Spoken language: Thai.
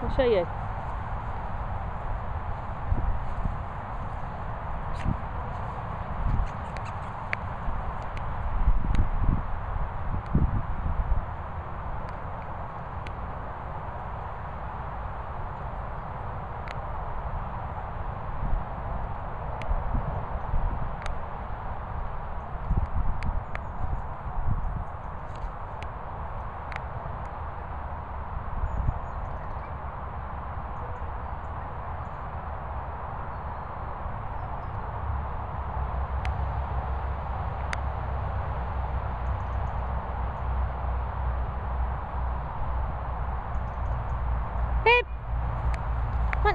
我 show. ปิดมัน